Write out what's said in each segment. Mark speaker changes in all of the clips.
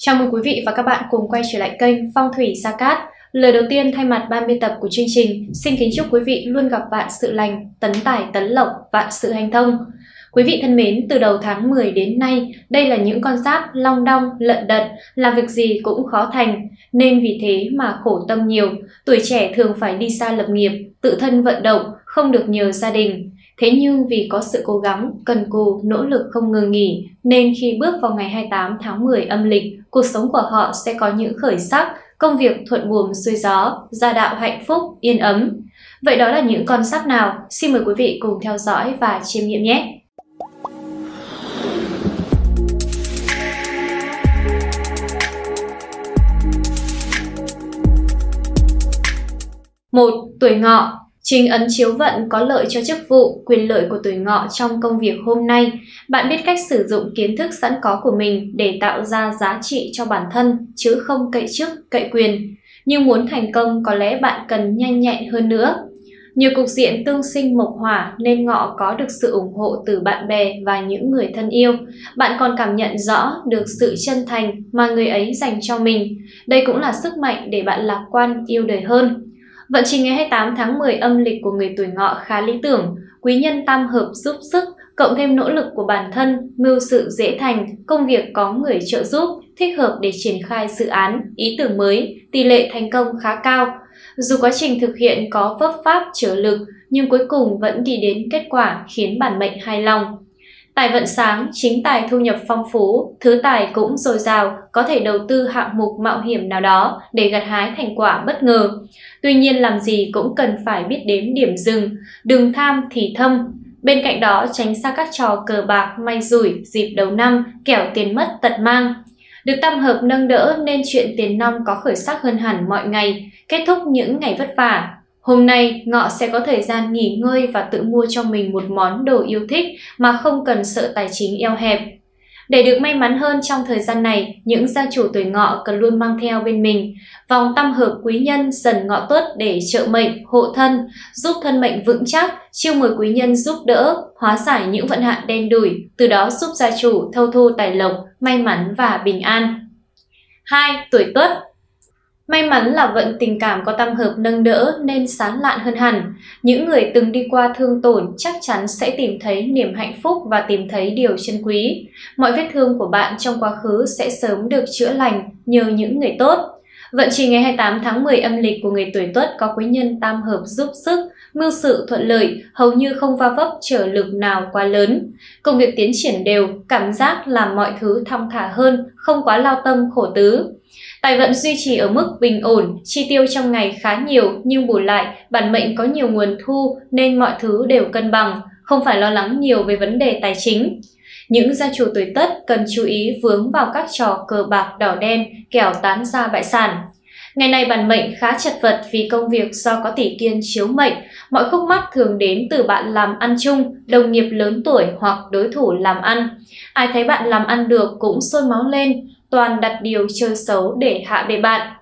Speaker 1: Chào mừng quý vị và các bạn cùng quay trở lại kênh Phong thủy Sa Cát. Lời đầu tiên thay mặt ban biên tập của chương trình, xin kính chúc quý vị luôn gặp vạn sự lành, tấn tài tấn lộc, vạn sự hành thông. Quý vị thân mến, từ đầu tháng 10 đến nay, đây là những con giáp long đong, lận đận, làm việc gì cũng khó thành, nên vì thế mà khổ tâm nhiều. Tuổi trẻ thường phải đi xa lập nghiệp, tự thân vận động, không được nhờ gia đình. Thế nhưng vì có sự cố gắng, cần cù, nỗ lực không ngừng nghỉ, nên khi bước vào ngày 28 tháng 10 âm lịch, cuộc sống của họ sẽ có những khởi sắc, công việc thuận buồm xuôi gió, gia đạo hạnh phúc, yên ấm. Vậy đó là những con giáp nào? Xin mời quý vị cùng theo dõi và chiêm nghiệm nhé! một Tuổi ngọ Chính ấn chiếu vận có lợi cho chức vụ, quyền lợi của tuổi ngọ trong công việc hôm nay. Bạn biết cách sử dụng kiến thức sẵn có của mình để tạo ra giá trị cho bản thân, chứ không cậy chức, cậy quyền. Nhưng muốn thành công có lẽ bạn cần nhanh nhẹn hơn nữa. Nhiều cục diện tương sinh mộc hỏa nên ngọ có được sự ủng hộ từ bạn bè và những người thân yêu. Bạn còn cảm nhận rõ được sự chân thành mà người ấy dành cho mình. Đây cũng là sức mạnh để bạn lạc quan yêu đời hơn. Vận trình ngày 28 tháng 10 âm lịch của người tuổi ngọ khá lý tưởng, quý nhân tam hợp giúp sức, cộng thêm nỗ lực của bản thân, mưu sự dễ thành, công việc có người trợ giúp, thích hợp để triển khai dự án, ý tưởng mới, tỷ lệ thành công khá cao. Dù quá trình thực hiện có vấp pháp trở lực, nhưng cuối cùng vẫn đi đến kết quả khiến bản mệnh hài lòng. Tài vận sáng, chính tài thu nhập phong phú, thứ tài cũng dồi dào, có thể đầu tư hạng mục mạo hiểm nào đó để gặt hái thành quả bất ngờ. Tuy nhiên làm gì cũng cần phải biết đếm điểm dừng, đừng tham thì thâm. Bên cạnh đó tránh xa các trò cờ bạc may rủi dịp đầu năm, kẻo tiền mất tật mang. Được tam hợp nâng đỡ nên chuyện tiền nong có khởi sắc hơn hẳn mọi ngày, kết thúc những ngày vất vả, Hôm nay, Ngọ sẽ có thời gian nghỉ ngơi và tự mua cho mình một món đồ yêu thích mà không cần sợ tài chính eo hẹp. Để được may mắn hơn trong thời gian này, những gia chủ tuổi ngọ cần luôn mang theo bên mình vòng tam hợp quý nhân dần ngọ tuất để trợ mệnh, hộ thân, giúp thân mệnh vững chắc, chiêu mời quý nhân giúp đỡ, hóa giải những vận hạn đen đủi, từ đó giúp gia chủ thâu thu tài lộc, may mắn và bình an. 2. Tuổi tuất May mắn là vận tình cảm có tam hợp nâng đỡ nên sán lạn hơn hẳn. Những người từng đi qua thương tổn chắc chắn sẽ tìm thấy niềm hạnh phúc và tìm thấy điều chân quý. Mọi vết thương của bạn trong quá khứ sẽ sớm được chữa lành nhờ những người tốt. Vận trình ngày 28 tháng 10 âm lịch của người tuổi tuất có quý nhân tam hợp giúp sức, mưu sự thuận lợi, hầu như không va vấp trở lực nào quá lớn. Công việc tiến triển đều, cảm giác làm mọi thứ thong thả hơn, không quá lao tâm khổ tứ. Tài vận duy trì ở mức bình ổn, chi tiêu trong ngày khá nhiều nhưng bù lại bản mệnh có nhiều nguồn thu nên mọi thứ đều cân bằng, không phải lo lắng nhiều về vấn đề tài chính. Những gia chủ tuổi tất cần chú ý vướng vào các trò cờ bạc đỏ đen, kẻo tán ra bại sản. Ngày này bản mệnh khá chật vật vì công việc do có tỷ kiên chiếu mệnh, mọi khúc mắc thường đến từ bạn làm ăn chung, đồng nghiệp lớn tuổi hoặc đối thủ làm ăn. Ai thấy bạn làm ăn được cũng sôi máu lên, toàn đặt điều chơi xấu để hạ bệ bạn.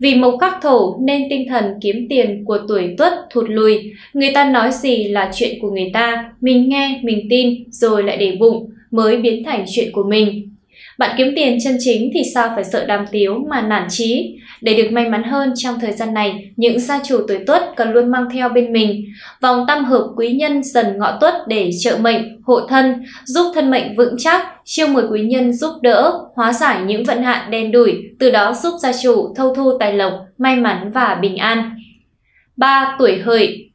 Speaker 1: Vì mộc khắc thổ nên tinh thần kiếm tiền của tuổi tuất thụt lùi, người ta nói gì là chuyện của người ta, mình nghe, mình tin rồi lại để bụng mới biến thành chuyện của mình. Bạn kiếm tiền chân chính thì sao phải sợ đàm tiếu mà nản chí. Để được may mắn hơn trong thời gian này, những gia chủ tuổi tuất cần luôn mang theo bên mình vòng tam hợp quý nhân dần ngọ tuất để trợ mệnh, hộ thân, giúp thân mệnh vững chắc, chiêu mời quý nhân giúp đỡ, hóa giải những vận hạn đen đủi, từ đó giúp gia chủ thâu thu tài lộc, may mắn và bình an. 3. Tuổi hợi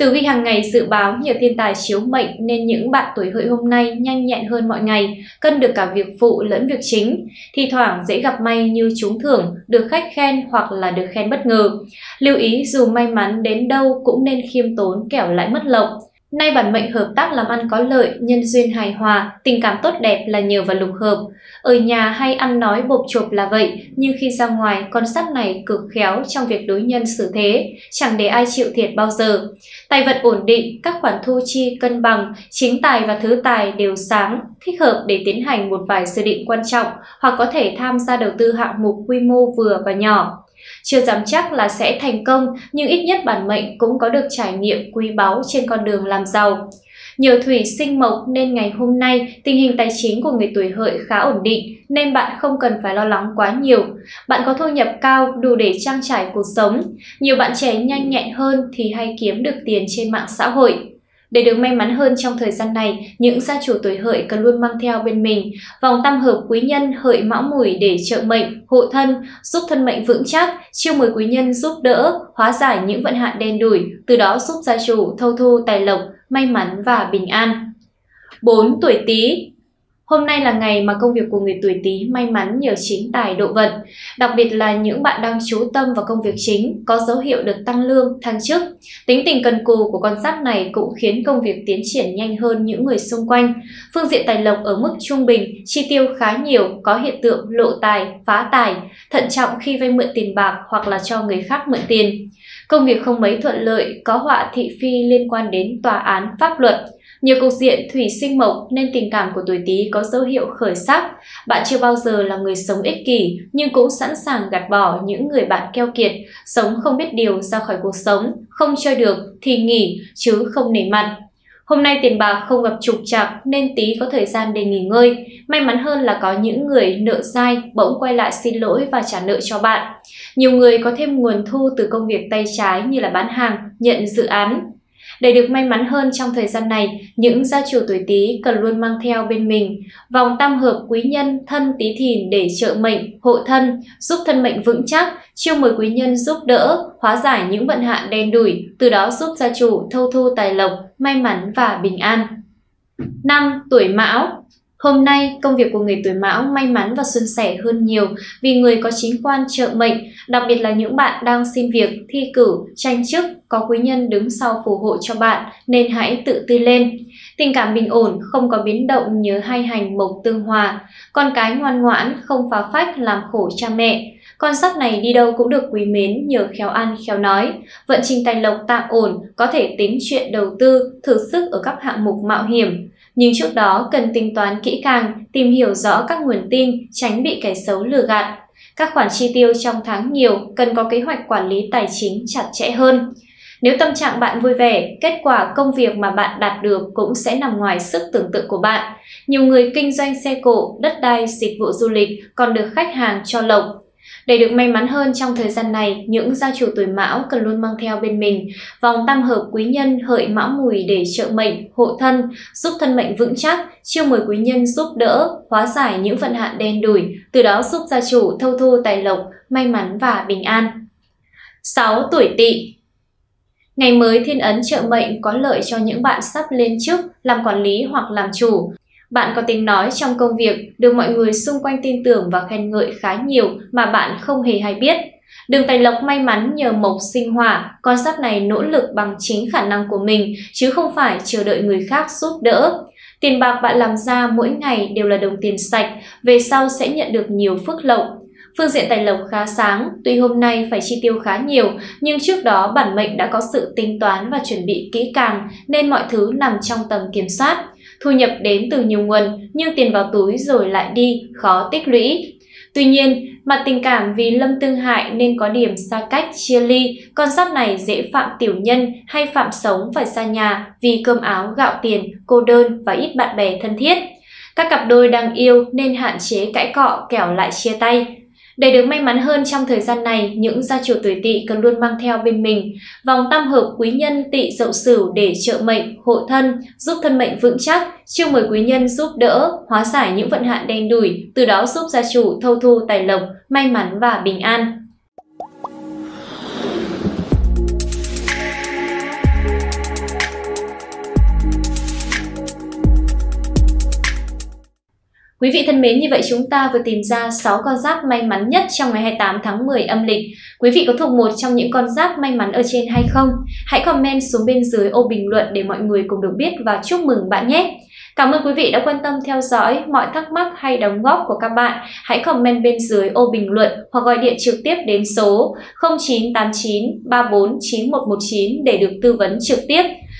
Speaker 1: Tử vi hàng ngày dự báo nhiều thiên tài chiếu mệnh nên những bạn tuổi hợi hôm nay nhanh nhẹn hơn mọi ngày, cân được cả việc phụ lẫn việc chính. thi thoảng dễ gặp may như trúng thưởng, được khách khen hoặc là được khen bất ngờ. Lưu ý dù may mắn đến đâu cũng nên khiêm tốn kẻo lại mất lộc. Nay bản mệnh hợp tác làm ăn có lợi, nhân duyên hài hòa, tình cảm tốt đẹp là nhờ vào lục hợp. Ở nhà hay ăn nói bộp chộp là vậy, nhưng khi ra ngoài, con sắt này cực khéo trong việc đối nhân xử thế, chẳng để ai chịu thiệt bao giờ. Tài vật ổn định, các khoản thu chi cân bằng, chính tài và thứ tài đều sáng, thích hợp để tiến hành một vài dự định quan trọng hoặc có thể tham gia đầu tư hạng mục quy mô vừa và nhỏ. Chưa dám chắc là sẽ thành công, nhưng ít nhất bản mệnh cũng có được trải nghiệm quý báu trên con đường làm giàu. Nhờ thủy sinh mộc nên ngày hôm nay tình hình tài chính của người tuổi hợi khá ổn định nên bạn không cần phải lo lắng quá nhiều. Bạn có thu nhập cao đủ để trang trải cuộc sống. Nhiều bạn trẻ nhanh nhẹn hơn thì hay kiếm được tiền trên mạng xã hội. Để được may mắn hơn trong thời gian này, những gia chủ tuổi hợi cần luôn mang theo bên mình vòng tam hợp quý nhân hợi mão mùi để trợ mệnh, hộ thân, giúp thân mệnh vững chắc, chiêu mời quý nhân giúp đỡ, hóa giải những vận hạn đen đủi, từ đó giúp gia chủ thâu thu tài lộc, may mắn và bình an. 4. Tuổi Tý Hôm nay là ngày mà công việc của người tuổi Tý may mắn nhờ chính tài độ vận, đặc biệt là những bạn đang chú tâm vào công việc chính có dấu hiệu được tăng lương, thăng chức. Tính tình cần cù của con giáp này cũng khiến công việc tiến triển nhanh hơn những người xung quanh. Phương diện tài lộc ở mức trung bình, chi tiêu khá nhiều, có hiện tượng lộ tài, phá tài, thận trọng khi vay mượn tiền bạc hoặc là cho người khác mượn tiền. Công việc không mấy thuận lợi, có họa thị phi liên quan đến tòa án pháp luật. Nhiều cục diện thủy sinh mộc nên tình cảm của tuổi Tý có dấu hiệu khởi sắc. Bạn chưa bao giờ là người sống ích kỷ nhưng cũng sẵn sàng gạt bỏ những người bạn keo kiệt, sống không biết điều ra khỏi cuộc sống, không chơi được thì nghỉ chứ không nể mặt. Hôm nay tiền bạc không gặp trục trặc nên tí có thời gian để nghỉ ngơi. May mắn hơn là có những người nợ sai bỗng quay lại xin lỗi và trả nợ cho bạn. Nhiều người có thêm nguồn thu từ công việc tay trái như là bán hàng, nhận dự án, để được may mắn hơn trong thời gian này, những gia chủ tuổi Tý cần luôn mang theo bên mình vòng tam hợp quý nhân thân Tý Thìn để trợ mệnh, hộ thân, giúp thân mệnh vững chắc, chiêu mời quý nhân giúp đỡ, hóa giải những vận hạn đen đủi, từ đó giúp gia chủ thâu thu tài lộc, may mắn và bình an. Năm Tuổi Mão Hôm nay, công việc của người tuổi mão may mắn và xuân sẻ hơn nhiều vì người có chính quan trợ mệnh, đặc biệt là những bạn đang xin việc, thi cử, tranh chức, có quý nhân đứng sau phù hộ cho bạn nên hãy tự tin lên. Tình cảm bình ổn, không có biến động nhớ hai hành mộc tương hòa. Con cái ngoan ngoãn, không phá phách làm khổ cha mẹ. Con sắp này đi đâu cũng được quý mến nhờ khéo ăn khéo nói. Vận trình tài lộc tạm ổn, có thể tính chuyện đầu tư, thử sức ở các hạng mục mạo hiểm nhưng trước đó cần tính toán kỹ càng, tìm hiểu rõ các nguồn tin, tránh bị kẻ xấu lừa gạt. Các khoản chi tiêu trong tháng nhiều cần có kế hoạch quản lý tài chính chặt chẽ hơn. Nếu tâm trạng bạn vui vẻ, kết quả công việc mà bạn đạt được cũng sẽ nằm ngoài sức tưởng tượng của bạn. Nhiều người kinh doanh xe cộ, đất đai, dịch vụ du lịch còn được khách hàng cho lộc, để được may mắn hơn trong thời gian này, những gia chủ tuổi mão cần luôn mang theo bên mình vòng tam hợp quý nhân hợi mão mùi để trợ mệnh, hộ thân, giúp thân mệnh vững chắc, chiêu mời quý nhân giúp đỡ, hóa giải những vận hạn đen đủi, từ đó giúp gia chủ thâu thu tài lộc, may mắn và bình an. 6. Tuổi tỵ Ngày mới thiên ấn trợ mệnh có lợi cho những bạn sắp lên chức, làm quản lý hoặc làm chủ. Bạn có tiếng nói trong công việc, được mọi người xung quanh tin tưởng và khen ngợi khá nhiều mà bạn không hề hay biết. Đường tài lộc may mắn nhờ mộc sinh hỏa, con giáp này nỗ lực bằng chính khả năng của mình chứ không phải chờ đợi người khác giúp đỡ. Tiền bạc bạn làm ra mỗi ngày đều là đồng tiền sạch, về sau sẽ nhận được nhiều phước lộc. Phương diện tài lộc khá sáng, tuy hôm nay phải chi tiêu khá nhiều, nhưng trước đó bản mệnh đã có sự tính toán và chuẩn bị kỹ càng nên mọi thứ nằm trong tầm kiểm soát. Thu nhập đến từ nhiều nguồn, nhưng tiền vào túi rồi lại đi, khó tích lũy. Tuy nhiên, mặt tình cảm vì lâm tương hại nên có điểm xa cách, chia ly, con giáp này dễ phạm tiểu nhân hay phạm sống phải xa nhà vì cơm áo, gạo tiền, cô đơn và ít bạn bè thân thiết. Các cặp đôi đang yêu nên hạn chế cãi cọ kẻo lại chia tay. Để được may mắn hơn trong thời gian này, những gia chủ tuổi tỵ cần luôn mang theo bên mình vòng tam hợp quý nhân tỵ dậu sửu để trợ mệnh, hộ thân, giúp thân mệnh vững chắc, chiêu mời quý nhân giúp đỡ, hóa giải những vận hạn đen đủi, từ đó giúp gia chủ thâu thu tài lộc, may mắn và bình an. Quý vị thân mến, như vậy chúng ta vừa tìm ra 6 con giáp may mắn nhất trong ngày 28 tháng 10 âm lịch. Quý vị có thuộc một trong những con giáp may mắn ở trên hay không? Hãy comment xuống bên dưới ô bình luận để mọi người cùng được biết và chúc mừng bạn nhé! Cảm ơn quý vị đã quan tâm theo dõi. Mọi thắc mắc hay đóng góp của các bạn hãy comment bên dưới ô bình luận hoặc gọi điện trực tiếp đến số 0989 34 9119 để được tư vấn trực tiếp.